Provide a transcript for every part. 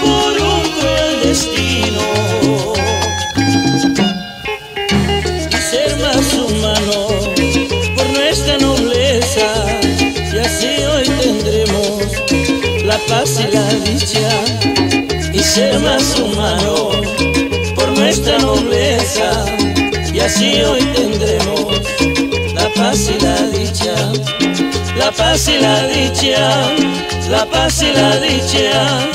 por un cruel destino. Ser más humano por nuestra nobleza, y así hoy tendremos la paz y la dicha. Y ser más humano por nuestra nobleza, y así hoy tendremos la paz y la dicha. La paz y la dicha, la paz y la dicha,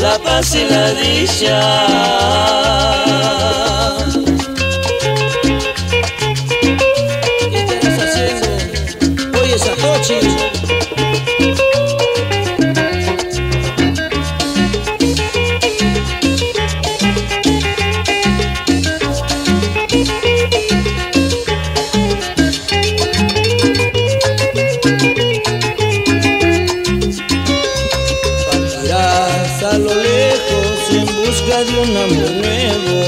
la paz y la dicha. Busca de un amor nuevo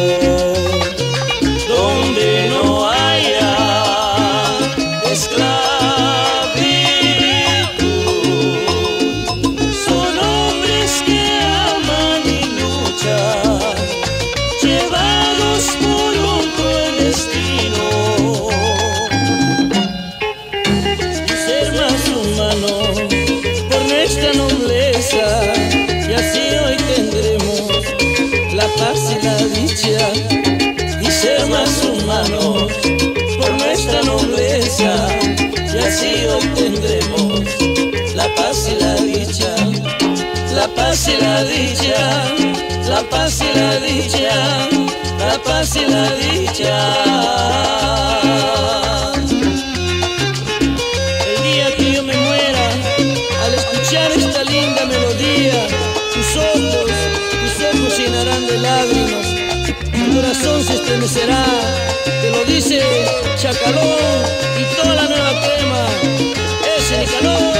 la paz y la dicha y ser más humanos por nuestra nobleza y así obtendremos la paz y la dicha, la paz y la dicha, la paz y la dicha, la paz y la dicha. Ojos llenarán de lágrimas, tu corazón se estremecerá, te lo dice Chacalón y toda la nueva crema, ese Nicanor.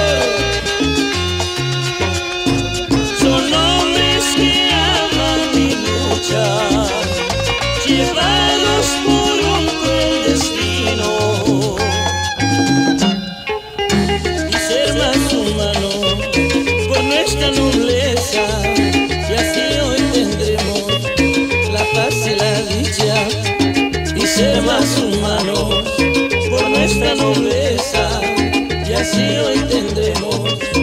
Son hombres que aman y luchan, llevados por un cruel destino. Y ser más humano por nuestra nobleza más humanos por nuestra nobleza y así lo entendemos.